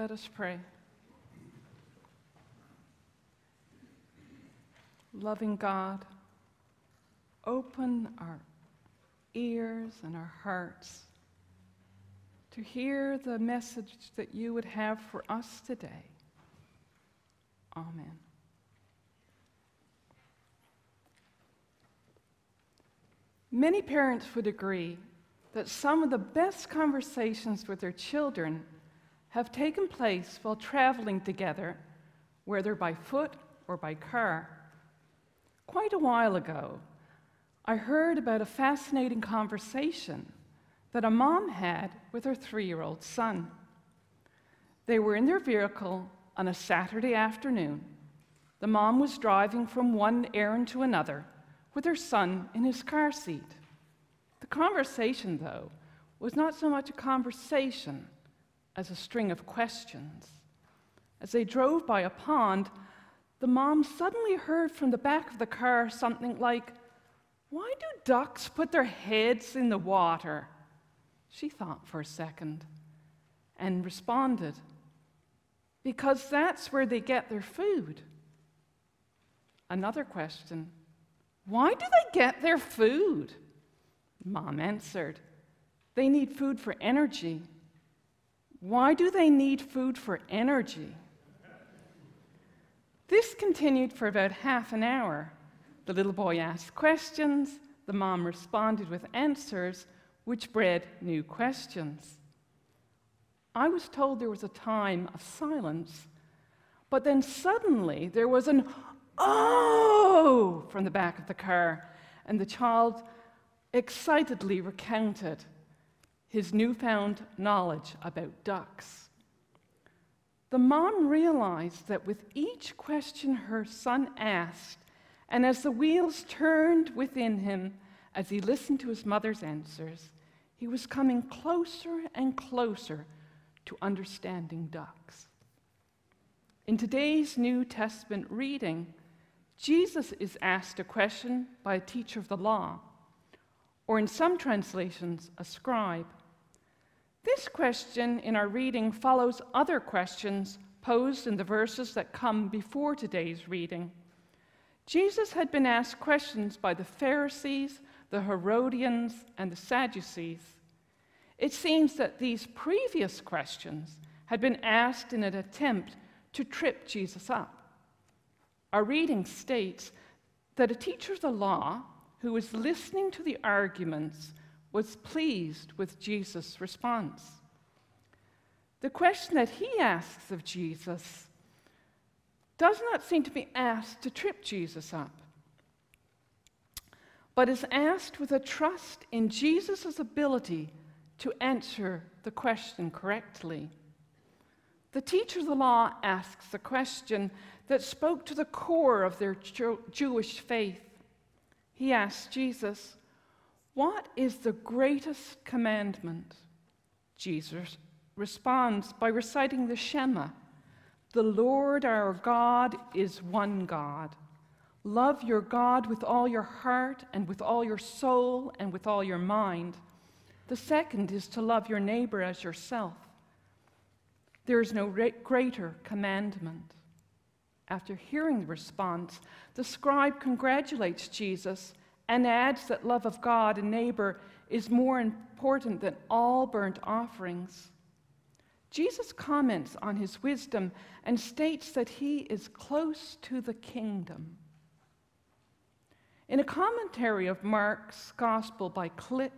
Let us pray. Loving God, open our ears and our hearts to hear the message that you would have for us today. Amen. Many parents would agree that some of the best conversations with their children have taken place while traveling together, whether by foot or by car. Quite a while ago, I heard about a fascinating conversation that a mom had with her three year old son. They were in their vehicle on a Saturday afternoon. The mom was driving from one errand to another with her son in his car seat. The conversation, though, was not so much a conversation as a string of questions. As they drove by a pond, the mom suddenly heard from the back of the car something like, Why do ducks put their heads in the water? She thought for a second and responded, Because that's where they get their food. Another question, Why do they get their food? Mom answered, They need food for energy. Why do they need food for energy? This continued for about half an hour. The little boy asked questions, the mom responded with answers, which bred new questions. I was told there was a time of silence, but then suddenly there was an oh from the back of the car, and the child excitedly recounted his newfound knowledge about ducks. The mom realized that with each question her son asked, and as the wheels turned within him as he listened to his mother's answers, he was coming closer and closer to understanding ducks. In today's New Testament reading, Jesus is asked a question by a teacher of the law, or in some translations, a scribe. This question in our reading follows other questions posed in the verses that come before today's reading. Jesus had been asked questions by the Pharisees, the Herodians, and the Sadducees. It seems that these previous questions had been asked in an attempt to trip Jesus up. Our reading states that a teacher of the law who was listening to the arguments was pleased with Jesus' response. The question that he asks of Jesus does not seem to be asked to trip Jesus up, but is asked with a trust in Jesus' ability to answer the question correctly. The teacher of the law asks a question that spoke to the core of their Jewish faith. He asks Jesus, what is the greatest commandment? Jesus responds by reciting the Shema The Lord our God is one God. Love your God with all your heart and with all your soul and with all your mind. The second is to love your neighbor as yourself. There is no greater commandment. After hearing the response, the scribe congratulates Jesus and adds that love of God and neighbor is more important than all burnt offerings. Jesus comments on his wisdom and states that he is close to the kingdom. In a commentary of Mark's Gospel by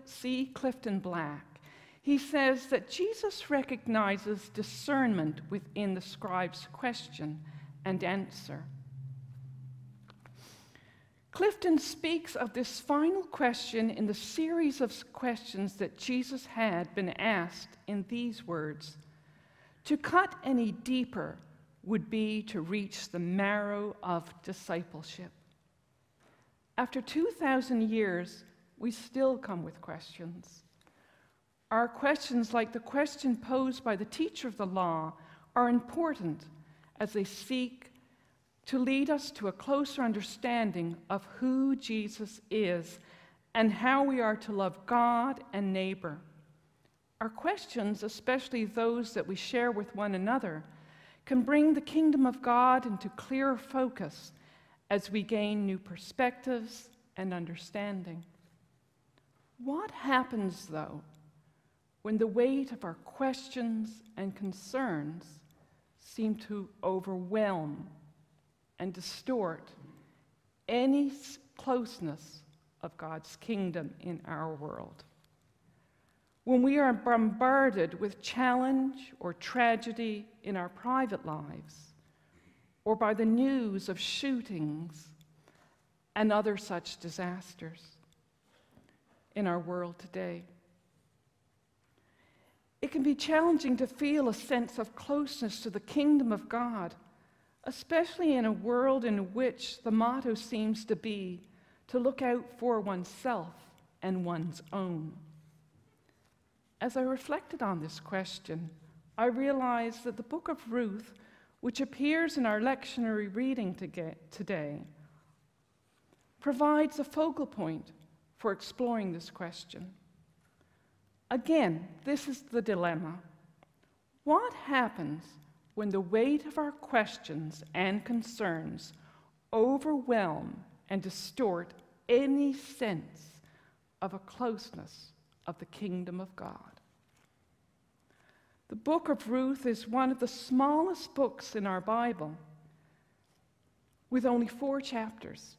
C. Clifton Black, he says that Jesus recognizes discernment within the scribe's question and answer. Clifton speaks of this final question in the series of questions that Jesus had been asked in these words To cut any deeper would be to reach the marrow of discipleship. After 2,000 years, we still come with questions. Our questions, like the question posed by the teacher of the law, are important as they seek to lead us to a closer understanding of who Jesus is and how we are to love God and neighbor. Our questions, especially those that we share with one another, can bring the kingdom of God into clearer focus as we gain new perspectives and understanding. What happens, though, when the weight of our questions and concerns seem to overwhelm and distort any closeness of God's kingdom in our world? When we are bombarded with challenge or tragedy in our private lives, or by the news of shootings and other such disasters in our world today. It can be challenging to feel a sense of closeness to the kingdom of God, especially in a world in which the motto seems to be to look out for oneself and one's own. As I reflected on this question, I realized that the book of Ruth, which appears in our lectionary reading today, provides a focal point for exploring this question. Again, this is the dilemma. What happens when the weight of our questions and concerns overwhelm and distort any sense of a closeness of the kingdom of God? The book of Ruth is one of the smallest books in our Bible, with only four chapters.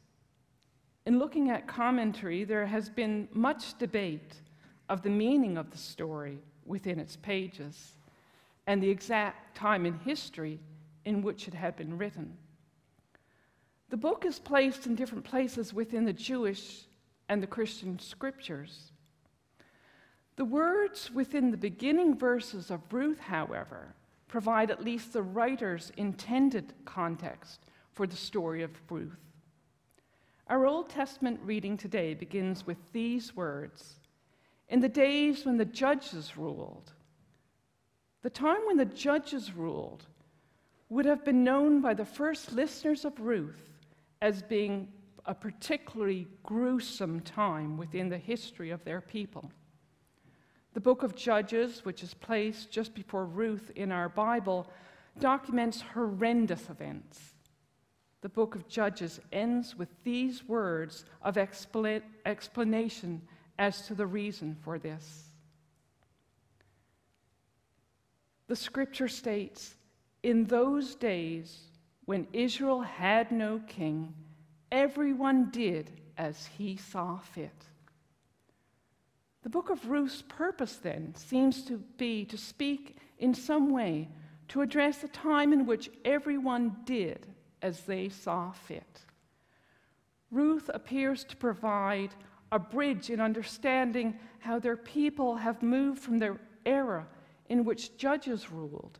In looking at commentary, there has been much debate of the meaning of the story within its pages and the exact time in history in which it had been written. The book is placed in different places within the Jewish and the Christian scriptures. The words within the beginning verses of Ruth, however, provide at least the writer's intended context for the story of Ruth. Our Old Testament reading today begins with these words In the days when the judges ruled, the time when the judges ruled would have been known by the first listeners of Ruth as being a particularly gruesome time within the history of their people. The book of Judges, which is placed just before Ruth in our Bible, documents horrendous events the book of Judges ends with these words of expla- explanation as to the reason for this. The scripture states In those days, when Israel had no king, everyone did as he saw fit. The book of Ruth's purpose, then, seems to be to speak in some way to address a time in which everyone did as they saw fit. Ruth appears to provide a bridge in understanding how their people have moved from their era in which judges ruled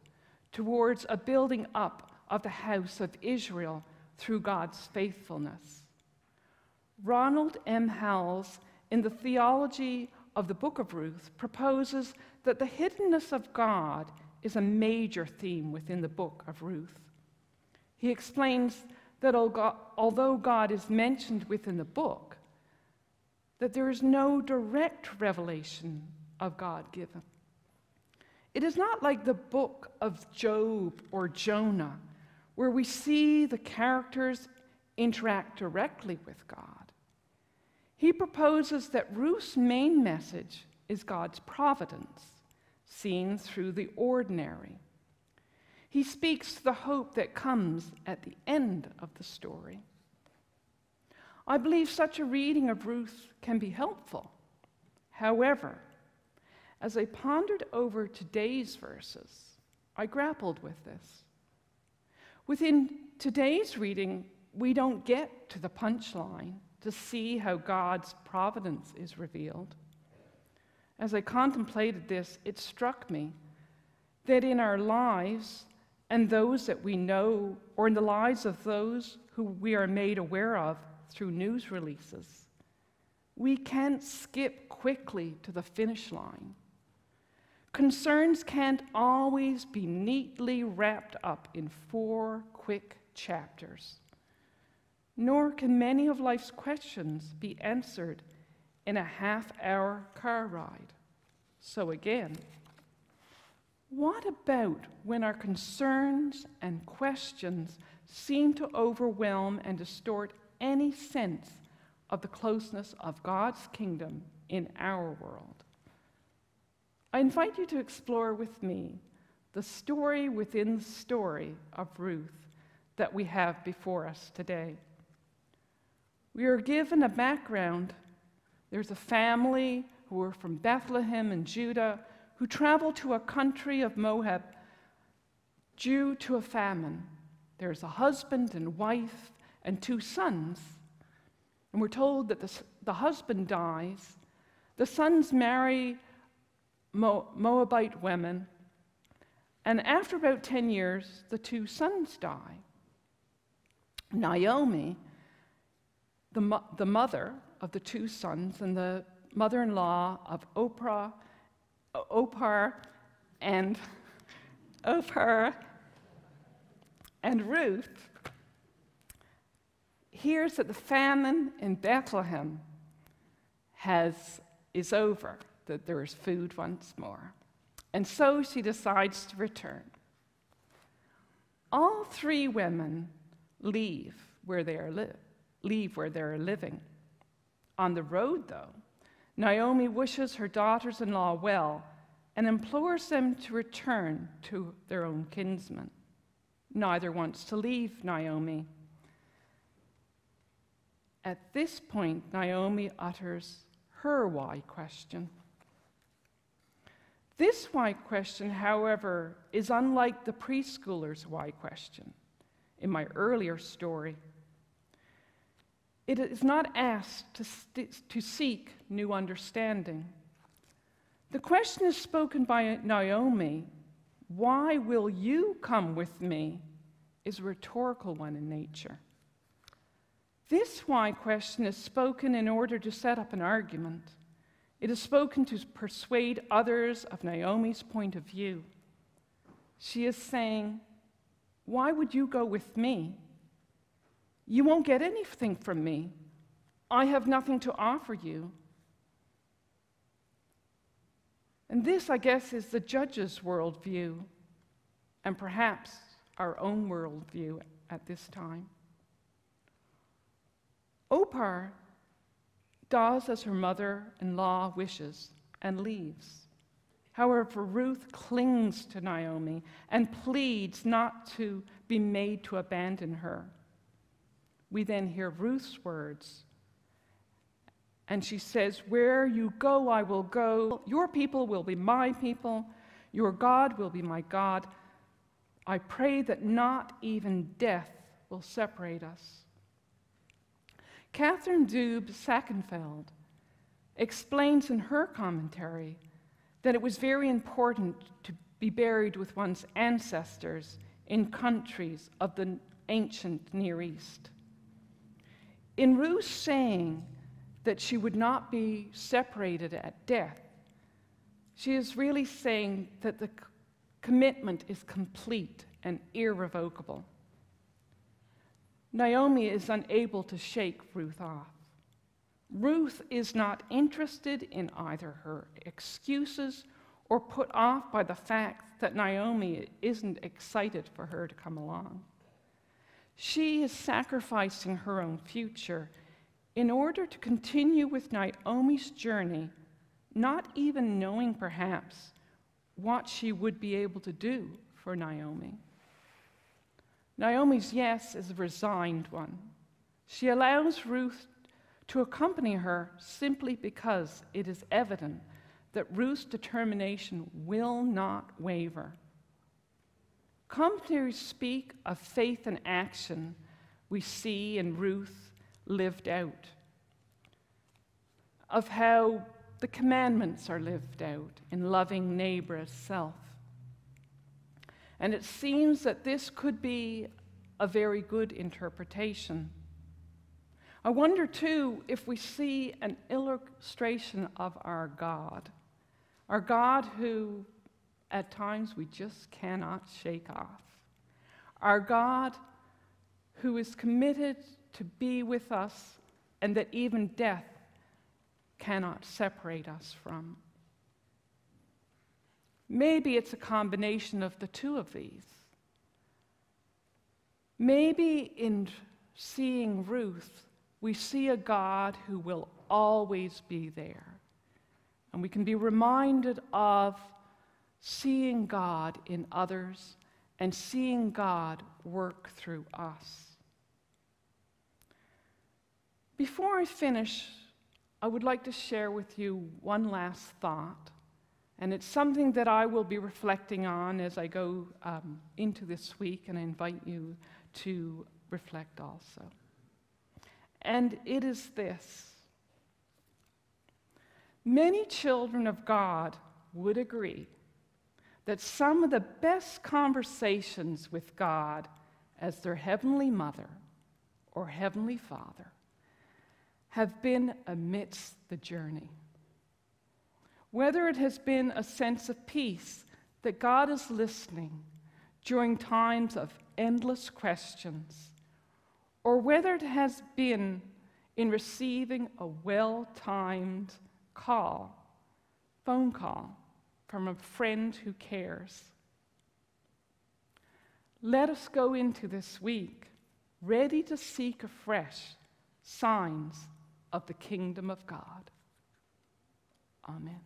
towards a building up of the house of Israel through God's faithfulness. Ronald M. Hals, in the theology of the book of Ruth, proposes that the hiddenness of God is a major theme within the book of Ruth. He explains that although God is mentioned within the book, that there is no direct revelation of God given. It is not like the book of Job or Jonah, where we see the characters interact directly with God. He proposes that Ruth's main message is God's providence, seen through the ordinary. He speaks the hope that comes at the end of the story. I believe such a reading of Ruth can be helpful. However, as I pondered over today's verses, I grappled with this. Within today's reading, we don't get to the punchline to see how God's providence is revealed. As I contemplated this, it struck me that in our lives, and those that we know, or in the lives of those who we are made aware of through news releases. We can't skip quickly to the finish line. Concerns can't always be neatly wrapped up in four quick chapters. Nor can many of life's questions be answered in a half hour car ride. So again, what about when our concerns and questions seem to overwhelm and distort any sense of the closeness of God's kingdom in our world? I invite you to explore with me the story within the story of Ruth that we have before us today. We are given a background. There's a family who are from Bethlehem in Judah who traveled to a country of Moab due to a famine. There's a husband and wife and two sons. And we're told that the, the husband dies. The sons marry Mo- Moabite women. And after about 10 years, the two sons die. Naomi, the, mo- the mother of the two sons and the mother in law of Oprah, Orpah and Oprah and Ruth, hears that the famine in Bethlehem has, is over, that there is food once more. And so she decides to return. All three women leave where they are li- leave where they are living. On the road, though, Naomi wishes her daughters in law well and implores them to return to their own kinsmen. Neither wants to leave Naomi. At this point, Naomi utters her why question. This why question, however, is unlike the preschooler's why question in my earlier story. It is not asked to, st- to seek new understanding. The question is spoken by Naomi Why will you come with me? is a rhetorical one in nature. This why question is spoken in order to set up an argument. It is spoken to persuade others of Naomi's point of view. She is saying, why would you go with me? You won't get anything from me. I have nothing to offer you. And this, I guess, is the judge's worldview, and perhaps our own worldview at this time. Orpah does as her mother in law wishes and leaves. However, Ruth clings to Naomi and pleads not to be made to abandon her. We then hear Ruth's words. And she says, Where you go, I will go. Your people will be my people. Your God will be my God. I pray that not even death will separate us. Katharine Doob Sakenfeld explains in her commentary that it was very important to be buried with one's ancestors in countries of the ancient Near East. In Ruth saying that she would not be separated at death, she is really saying that the commitment is complete and irrevocable. Naomi is unable to shake Ruth off. Ruth is not interested in either her excuses or put off by the fact that Naomi isn't excited for her to come along. She is sacrificing her own future in order to continue with Naomi's journey, not even knowing perhaps what she would be able to do for Naomi. Naomi's yes is a resigned one. She allows Ruth to accompany her simply because it is evident that Ruth's determination will not waver. Commentaries speak of faith and action we see in Ruth lived out, of how the commandments are lived out in loving neighbor as self. And it seems that this could be a very good interpretation. I wonder too if we see an illustration of our God, our God who at times we just cannot shake off, our God who is committed to be with us and that even death cannot separate us from. Maybe it's a combination of the two of these. Maybe in seeing Ruth, we see a God who will always be there. And we can be reminded of seeing God in others and seeing God work through us. Before I finish, I would like to share with you one last thought. And it's something that I will be reflecting on as I go um, into this week, and I invite you to reflect also. And it is this Many children of God would agree that some of the best conversations with God as their heavenly mother or heavenly father have been amidst the journey. Whether it has been a sense of peace that God is listening during times of endless questions, or whether it has been in receiving a well timed call, phone call from a friend who cares. Let us go into this week ready to seek afresh signs of the kingdom of God. Amen.